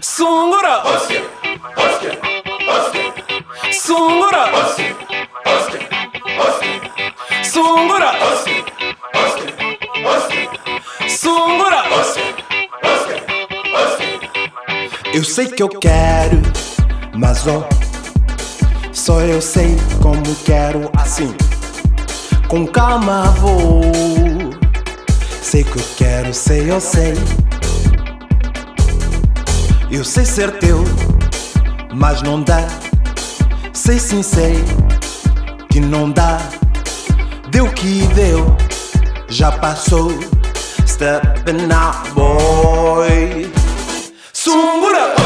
Sungura Sungura Sungura Sungura. Eu sei que eu quero, mas ó, só eu sei como quero assim. Com calma vou. Sei que eu quero, sei, eu sei. Eu sei ser teu, mas não dá. Sei sim, sei que não dá. Deu que deu, já passou. Stepping out, boy. Sungura,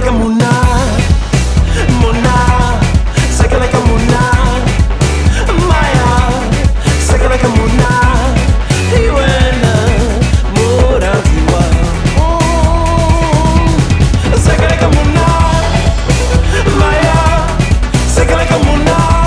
like I'm Mona, Mona. Second like I'm Mona, Maya. Second like I'm Mona, Tiwana, Mona Tiwa. Second like Mona, Maya. Second like I'm Mona.